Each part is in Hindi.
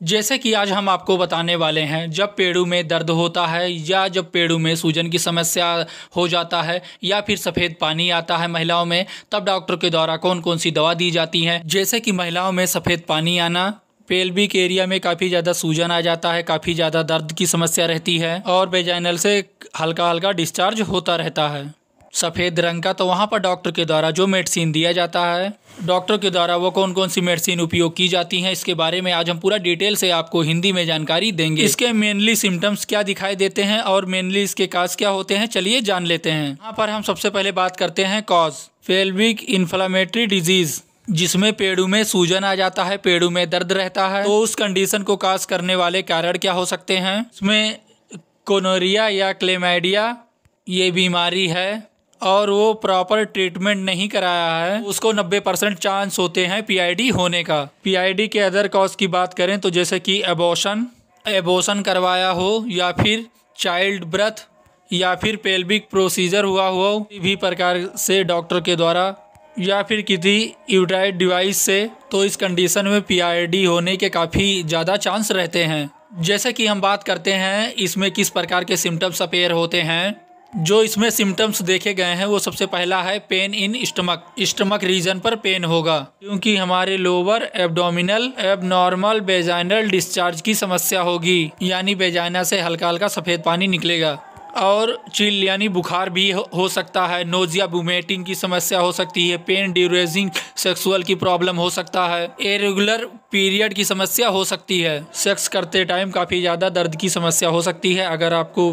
जैसे कि आज हम आपको बताने वाले हैं, जब पेड़ों में दर्द होता है या जब पेड़ों में सूजन की समस्या हो जाता है या फिर सफ़ेद पानी आता है महिलाओं में, तब डॉक्टर के द्वारा कौन कौन सी दवा दी जाती है? जैसे कि महिलाओं में सफ़ेद पानी आना पेल्विक एरिया में काफ़ी ज़्यादा सूजन आ जाता है, काफ़ी ज़्यादा दर्द की समस्या रहती है और बेजाइनल से हल्का हल्का डिस्चार्ज होता रहता है। सफ़ेद रंग का तो वहाँ पर डॉक्टर के द्वारा जो मेडिसिन दिया जाता है, डॉक्टर के द्वारा वो कौन कौन सी मेडिसिन उपयोग की जाती हैं, इसके बारे में आज हम पूरा डिटेल से आपको हिंदी में जानकारी देंगे। इसके मेनली सिम्टम्स क्या दिखाई देते हैं और मेनली इसके काज क्या होते हैं, चलिए जान लेते हैं। यहाँ पर हम सबसे पहले बात करते हैं कॉज फेल्विक इन्फ्लामेटरी डिज़ीज़, जिसमें पेड़ों में सूजन आ जाता है, पेड़ों में दर्द रहता है तो उस कंडीशन को काज करने वाले कारण क्या हो सकते हैं? इसमें कोनोरिया या क्लेमाइडिया, ये बीमारी है। और वो प्रॉपर ट्रीटमेंट नहीं कराया है। उसको 90 परसेंट चांस होते हैं पीआईडी होने का। पीआईडी के अदर कॉज की बात करें तो जैसे कि एबोशन एबोशन करवाया हो या फिर चाइल्ड ब्रथ या फिर पेल्विक प्रोसीजर हुआ हो भी प्रकार से डॉक्टर के द्वारा या फिर किसी यूटाइड डिवाइस से तो इस कंडीशन में पीआईडी होने के काफ़ी ज़्यादा चांस रहते हैं। जैसे कि हम बात करते हैं इसमें किस प्रकार के सिम्टम्स अपेयर होते हैं। जो इसमें सिम्टम्स देखे गए हैं, वो सबसे पहला है pain in stomach stomach region पर पेन होगा, क्योंकि हमारे lower abdominal abnormal vaginal discharge की समस्या होगी, यानी बेजाइना से हल्का हल्का सफ़ेद पानी निकलेगा। और चिल यानी बुखार भी हो सकता है। नोजिया बुमेटिंग की समस्या हो सकती है। पेन ड्यूरेजिंग सेक्सुअल की प्रॉब्लम हो सकता है। इरेगुलर पीरियड की समस्या हो सकती है। सेक्स करते टाइम काफ़ी ज़्यादा दर्द की समस्या हो सकती है। अगर आपको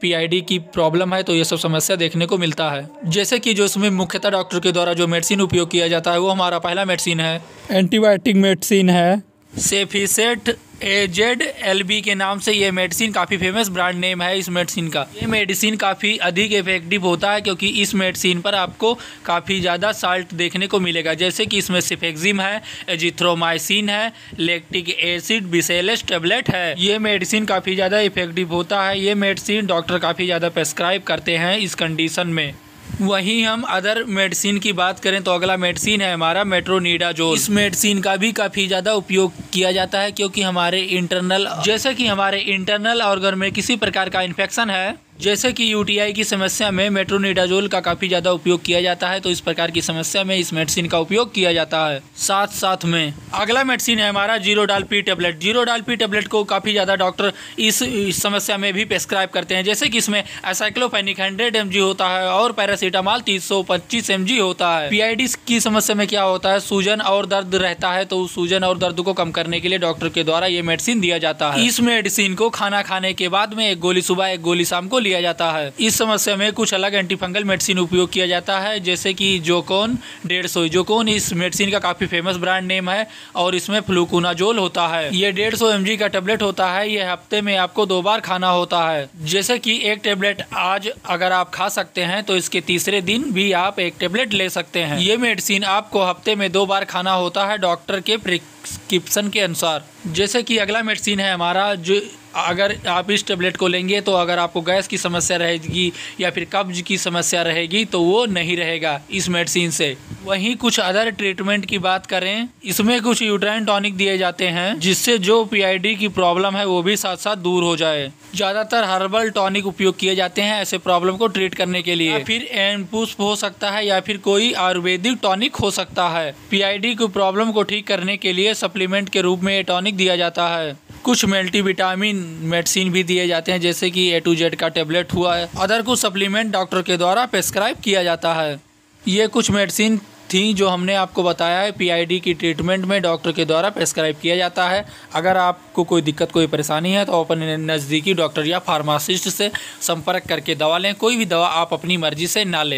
पीआईडी की प्रॉब्लम है तो ये सब समस्या देखने को मिलता है। जैसे कि जो इसमें मुख्यतः डॉक्टर के द्वारा जो मेडिसिन उपयोग किया जाता है, वो हमारा पहला मेडिसिन है। एंटीबायोटिक मेडिसिन है। सेफिसेट एजेड एल बी के नाम से ये मेडिसिन काफ़ी फ़ेमस ब्रांड नेम है इस मेडिसिन का। ये मेडिसिन काफ़ी अधिक इफ़ेक्टिव होता है क्योंकि इस मेडिसिन पर आपको काफ़ी ज़्यादा साल्ट देखने को मिलेगा। जैसे कि इसमें सिफेक्जिम है एजिथ्रोमाइसिन है लेक्टिक एसिड बिसेलेस टेबलेट है। ये मेडिसिन काफ़ी ज़्यादा इफ़ेक्टिव होता है। ये मेडिसिन डॉक्टर काफ़ी ज़्यादा प्रेस्क्राइब करते हैं इस कंडीशन में। वहीं हम अदर मेडिसिन की बात करें तो अगला मेडिसिन है हमारा मेट्रोनीडा जो इस मेडिसिन का भी काफ़ी ज़्यादा उपयोग किया जाता है क्योंकि हमारे इंटरनल जैसे कि हमारे इंटरनल ऑर्गन में किसी प्रकार का इन्फेक्शन है जैसे कि यूटीआई की समस्या में मेट्रोनिडाजोल का काफ़ी ज़्यादा उपयोग किया जाता है तो इस प्रकार की समस्या में इस मेडिसिन का उपयोग किया जाता है। साथ साथ में अगला मेडिसिन है हमारा Zerodol P tablet Zerodol P tablet को काफ़ी ज़्यादा डॉक्टर इस समस्या में भी प्रेस्क्राइब करते हैं। जैसे कि इसमें एसाइक्लोफेनिक हंड्रेड एम होता है और पैरासीटामॉल तीस सौ पच्चीस एम होता है। पी की समस्या में क्या होता है? सूजन और दर्द रहता है तो सूजन और दर्द को कम करने के लिए डॉक्टर के द्वारा ये मेडिसिन दिया जाता है। इस मेडिसिन को खाना खाने के बाद में एक गोली, सुबह एक गोली, शाम को लिया जाता है। इस समस्या में कुछ अलग एंटीफंगल मेडिसिन उपयोग किया जाता है, जैसे कि जोकोन, डेढ़ सौ। जोकोन इस मेडिसिन का काफ़ी फ़ेमस ब्रांड नेम है और इसमें फ्लूकुनाजोल होता है। ये डेढ़ सौ का टेबलेट होता है, ये हफ़्ते में आपको दो बार खाना होता है। जैसे कि एक टेबलेट आज अगर आप खा सकते हैं तो इसके तीसरे दिन भी आप एक टेबलेट ले सकते हैं। ये मेडिसिन आपको हफ़्ते में दो बार खाना होता है डॉक्टर के प्रिस्क्रिप्शन के अनुसार। जैसे कि अगला मेडिसिन है हमारा, जो अगर आप इस टेबलेट को लेंगे तो अगर आपको गैस की समस्या रहेगी या फिर कब्ज की समस्या रहेगी तो वो नहीं रहेगा इस मेडिसिन से। वहीं कुछ अदर ट्रीटमेंट की बात करें, इसमें कुछ यूट्राइन टॉनिक दिए जाते हैं, जिससे जो पीआईडी की प्रॉब्लम है वो भी साथ साथ दूर हो जाए। ज़्यादातर हर्बल टॉनिक उपयोग किए जाते हैं ऐसे प्रॉब्लम को ट्रीट करने के लिए। फिर एन पुष्प हो सकता है या फिर कोई आयुर्वेदिक टॉनिक हो सकता है। पीआईडी की प्रॉब्लम को ठीक करने के लिए सप्लीमेंट के रूप में ये टॉनिक दिया जाता है। कुछ मल्टीविटामिन मेडिसिन भी दिए जाते हैं, जैसे कि ए टू जेड का टेबलेट हुआ है। अदर कुछ सप्लीमेंट डॉक्टर के द्वारा प्रेस्क्राइब किया जाता है। ये कुछ मेडिसिन थी जो हमने आपको बताया है पीआईडी की ट्रीटमेंट में डॉक्टर के द्वारा प्रेस्क्राइब किया जाता है। अगर आपको कोई दिक्कत, कोई परेशानी है तो अपने नज़दीकी डॉक्टर या फार्मासिस्ट से संपर्क करके दवा लें। कोई भी दवा आप अपनी मर्ज़ी से ना लें।